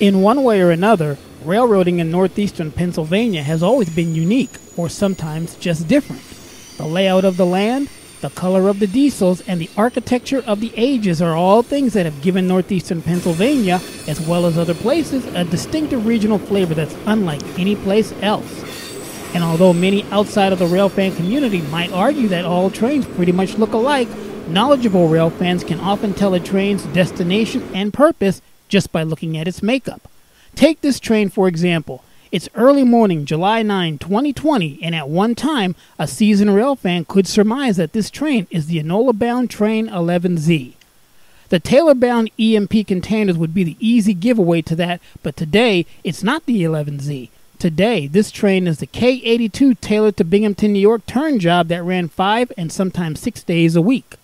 In one way or another, railroading in northeastern Pennsylvania has always been unique, or sometimes just different. The layout of the land, the color of the diesels, and the architecture of the ages are all things that have given northeastern Pennsylvania, as well as other places, a distinctive regional flavor that's unlike any place else. And although many outside of the railfan community might argue that all trains pretty much look alike, knowledgeable rail fans can often tell a train's destination and purpose just by looking at its makeup. Take this train for example. It's early morning, July 9, 2020, and at one time, a seasoned rail fan could surmise that this train is the Enola bound Train 11Z. The Taylor bound EMP containers would be the easy giveaway to that, but today, it's not the 11Z. Today, this train is the K 82 Taylor to Binghamton, New York turn job that ran five and sometimes six days a week.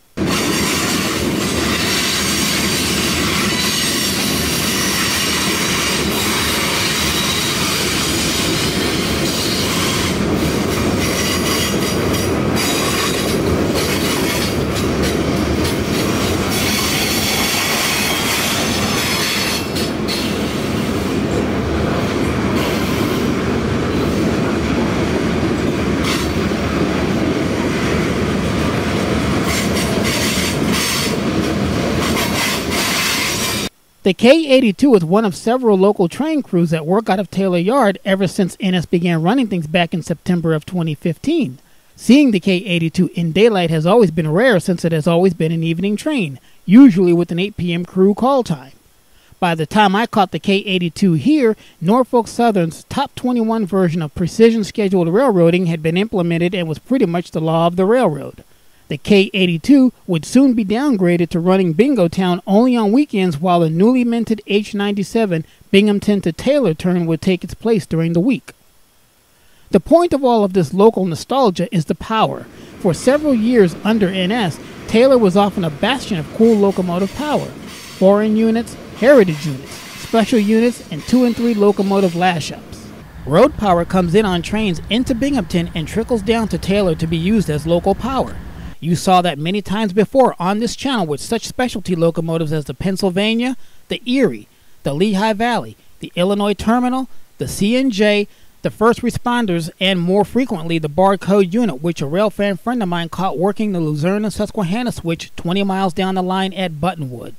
The K 82 is one of several local train crews that work out of Taylor Yard ever since NS began running things back in September of 2015. Seeing the K 82 in daylight has always been rare since it has always been an evening train, usually with an 8 p.m. crew call time. By the time I caught the K 82 here, Norfolk Southern's top 21 version of precision scheduled railroading had been implemented and was pretty much the law of the railroad. The K 82 would soon be downgraded to running Bingo Town only on weekends, while the newly minted H 97 Binghamton to Taylor turn would take its place during the week. The point of all of this local nostalgia is the power. For several years under NS, Taylor was often a bastion of cool locomotive power. Foreign units, heritage units, special units, and 2 and 3 locomotive lash ups. Road power comes in on trains into Binghamton and trickles down to Taylor to be used as local power. You saw that many times before on this channel with such specialty locomotives as the Pennsylvania, the Erie, the Lehigh Valley, the Illinois Terminal, the CNJ, the first responders, and more frequently the barcode unit, which a rail fan friend of mine caught working the Luzerne and Susquehanna switch 20 miles down the line at Buttonwood.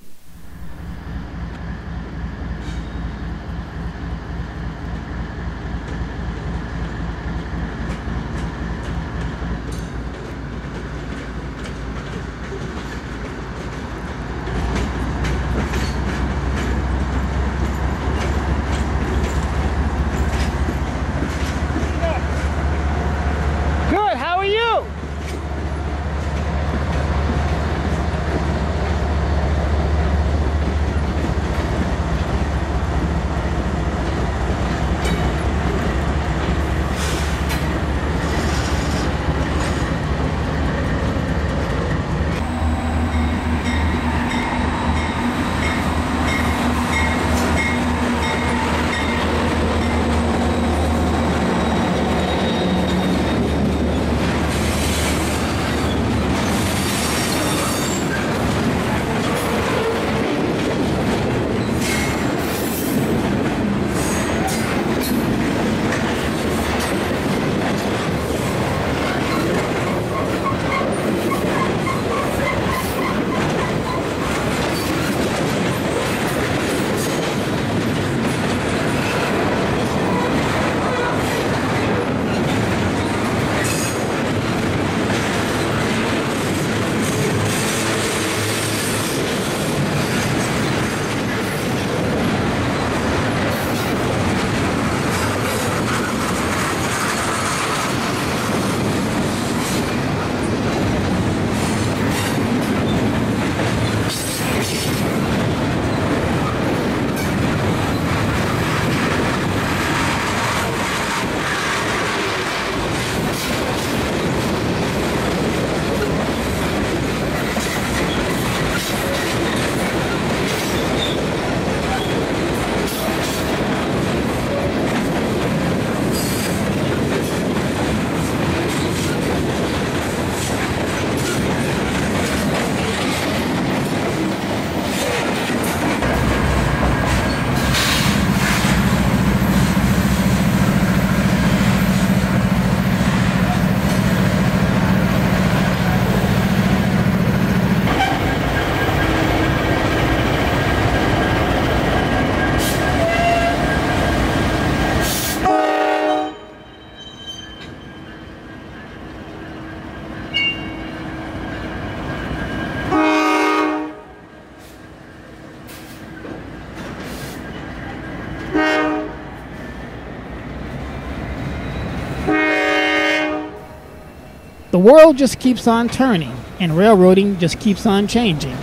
World just keeps on turning, and railroading just keeps on changing.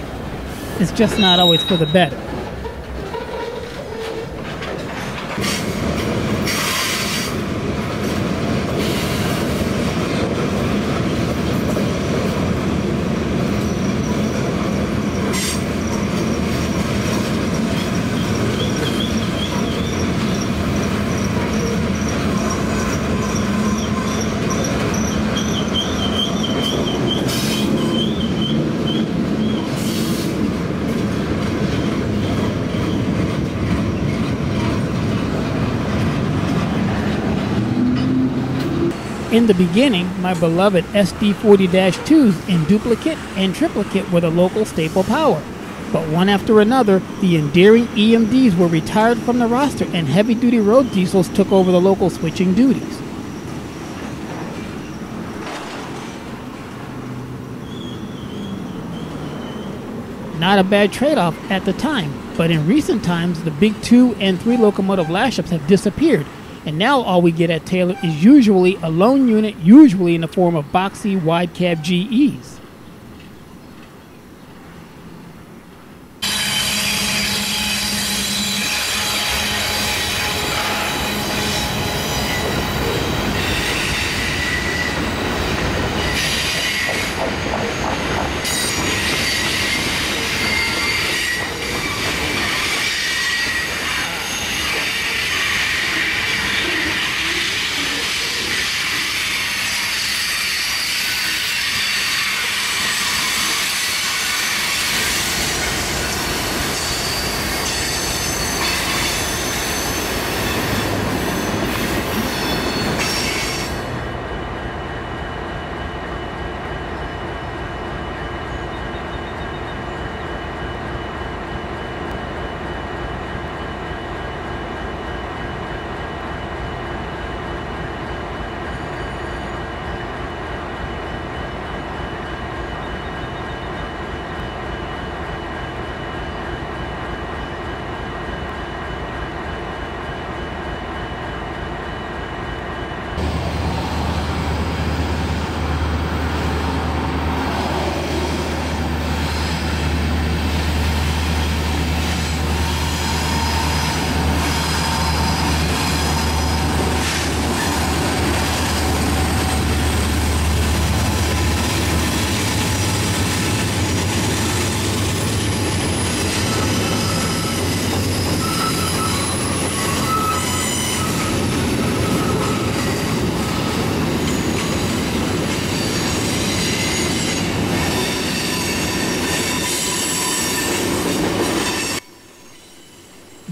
It's just not always for the better. In the beginning, my beloved SD40-2s in duplicate and triplicate were the local staple power. But one after another, the endearing EMDs were retired from the roster and heavy-duty road diesels took over the local switching duties. Not a bad trade-off at the time, but in recent times, the big two and three locomotive lashups have disappeared and now all we get at Taylor is usually a lone unit, usually in the form of boxy wide cab GEs.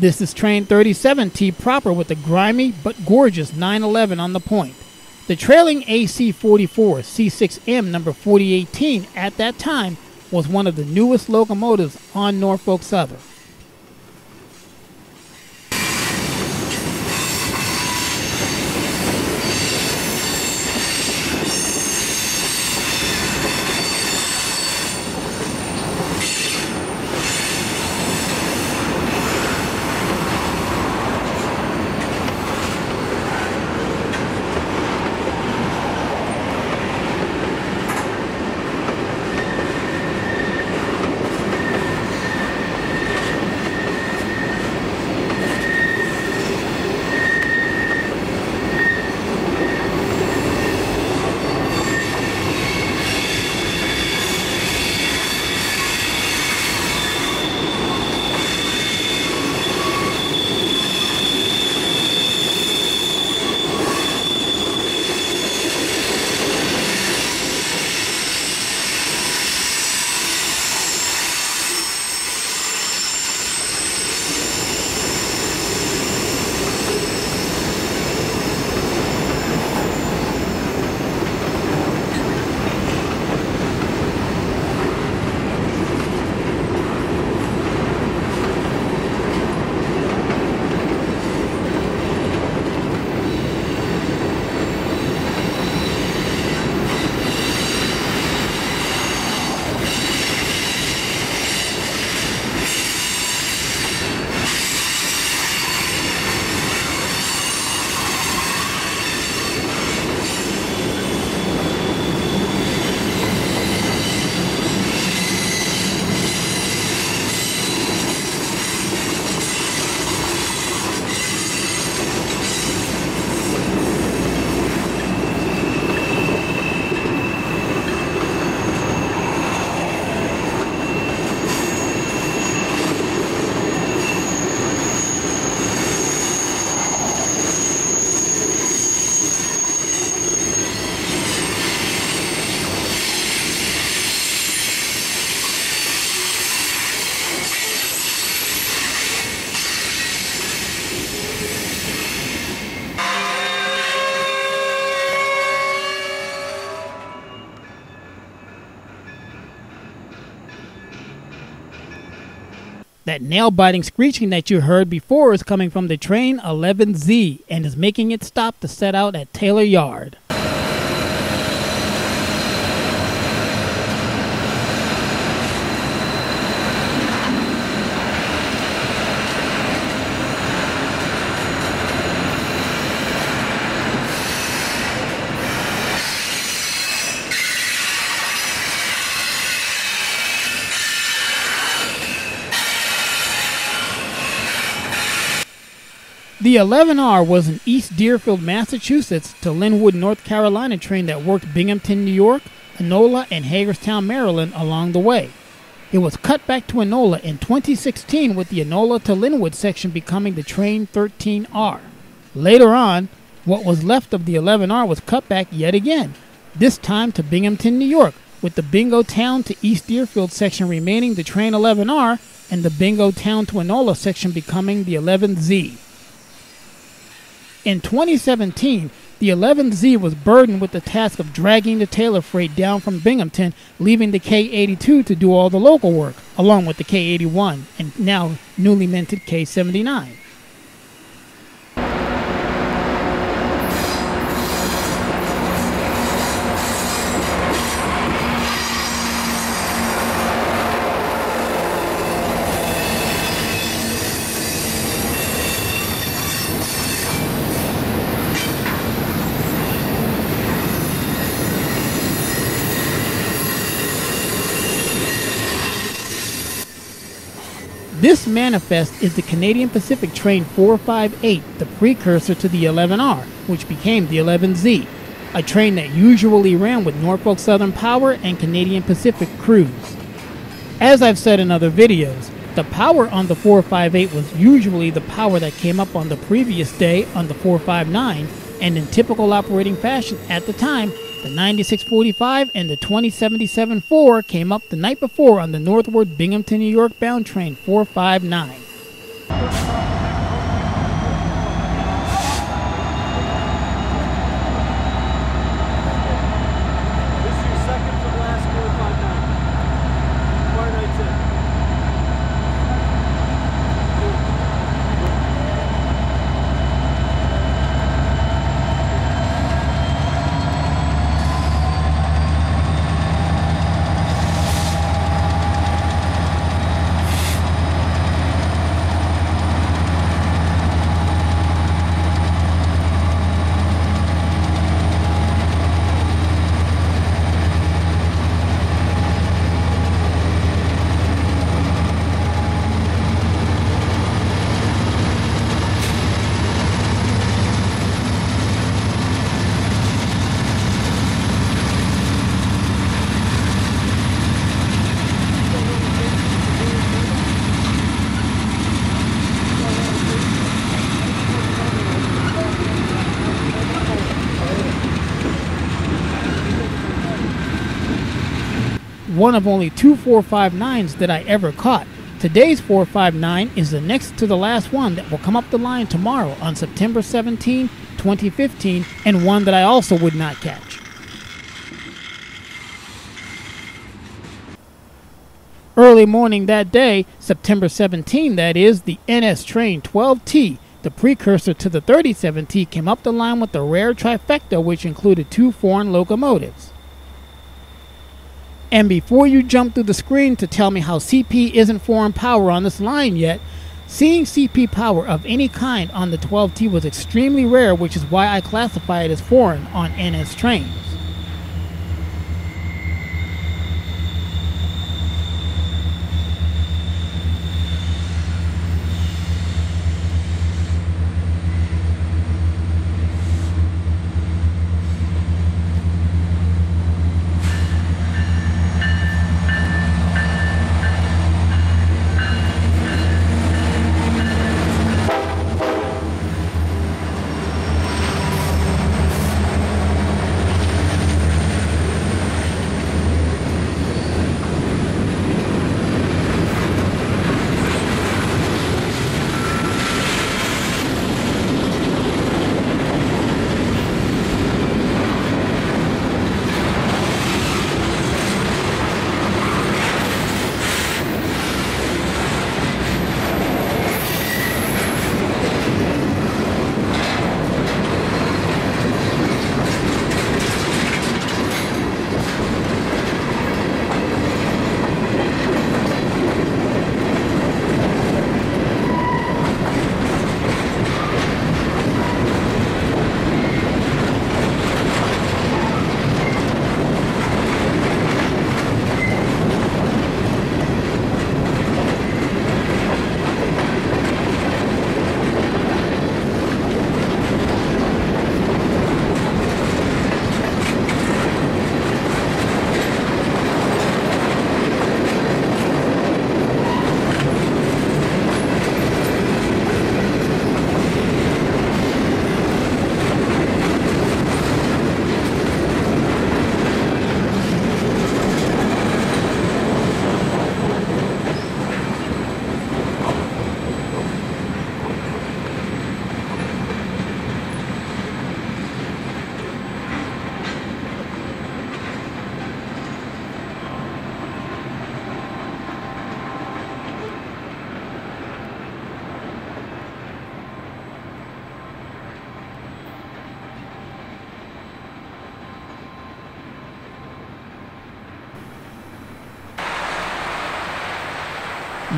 This is train 37T proper with the grimy but gorgeous 911 on the point. The trailing AC44 C6M number 4018 at that time was one of the newest locomotives on Norfolk Southern. That nail biting screeching that you heard before is coming from the train 11Z and is making it stop to set out at Taylor Yard. The 11R was an East Deerfield, Massachusetts to Linwood, North Carolina train that worked Binghamton, New York, Enola, and Hagerstown, Maryland along the way. It was cut back to Enola in 2016 with the Enola to Linwood section becoming the train 13R. Later on, what was left of the 11R was cut back yet again, this time to Binghamton, New York, with the Bingo Town to East Deerfield section remaining the train 11R and the Bingo Town to Enola section becoming the 11Z. In 2017, the 11Z was burdened with the task of dragging the Taylor freight down from Binghamton, leaving the K82 to do all the local work, along with the K81 and now newly minted K79. This manifest is the Canadian Pacific Train 458, the precursor to the 11R, which became the 11Z, a train that usually ran with Norfolk Southern Power and Canadian Pacific crews. As I've said in other videos, the power on the 458 was usually the power that came up on the previous day on the 459, and in typical operating fashion at the time, the 9645 and the 2077-4 came up the night before on the northward Binghamton, New York bound train 459. This is your second from last 459. Tomorrow night's it. One of only two 459s that I ever caught. Today's 459 is the next to the last one that will come up the line tomorrow on September 17, 2015, and one that I also would not catch. Early morning that day, September 17, that is, the NS train 12T, the precursor to the 37T, came up the line with the rare trifecta, which included two foreign locomotives. And before you jump through the screen to tell me how CP isn't foreign power on this line yet, seeing CP power of any kind on the 12T was extremely rare, which is why I classify it as foreign on NS trains.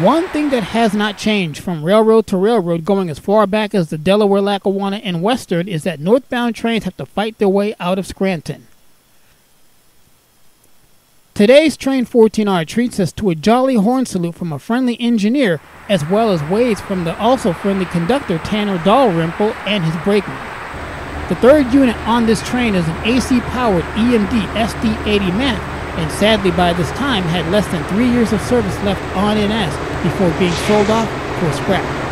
One thing that has not changed from railroad to railroad going as far back as the Delaware, Lackawanna, and Western is that northbound trains have to fight their way out of Scranton. Today's Train 14R treats us to a jolly horn salute from a friendly engineer, as well as waves from the also friendly conductor Tanner Dalrymple and his brakeman. The third unit on this train is an AC-powered EMD SD-80 MAC and sadly by this time had less than three years of service left on NS before being sold off for scrap.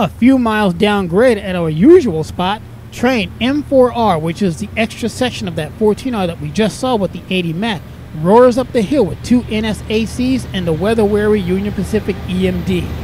A few miles down grade at our usual spot, train M4R, which is the extra section of that 14R that we just saw with the 80 Mac, roars up the hill with two NSACs and the weather-weary Union Pacific EMD.